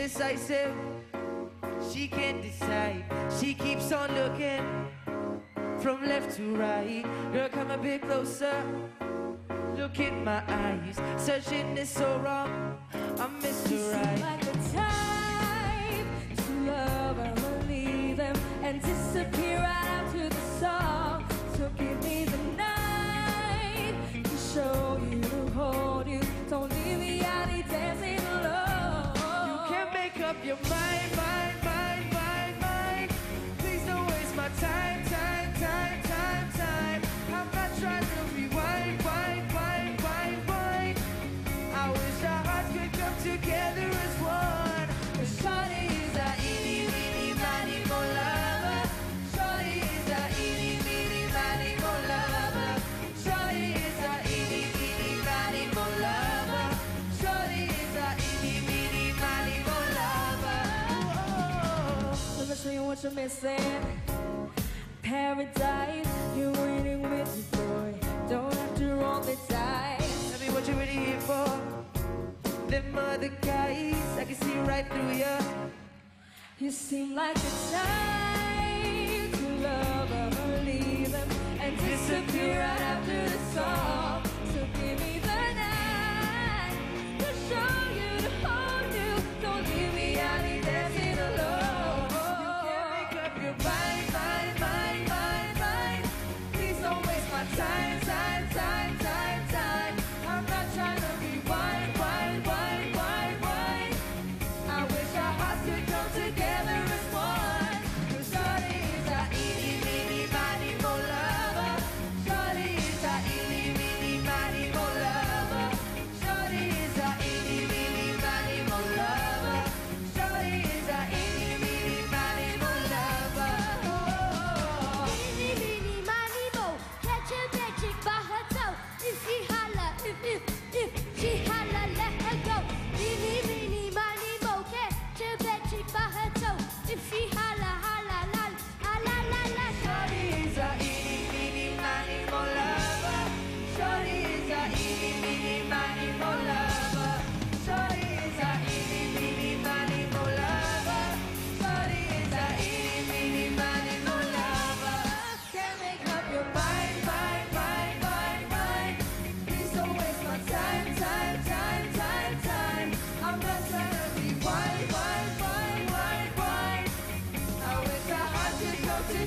indecisive. She can't decide. She keeps on looking from left to right. Girl, come a bit closer. Look in my eyes. Searching is so wrong. I'm missing paradise. You're waiting with me, boy. Don't have to roll the dice. Tell me what you're really here for. Them other guys, I can see right through ya. You. you seem like a child.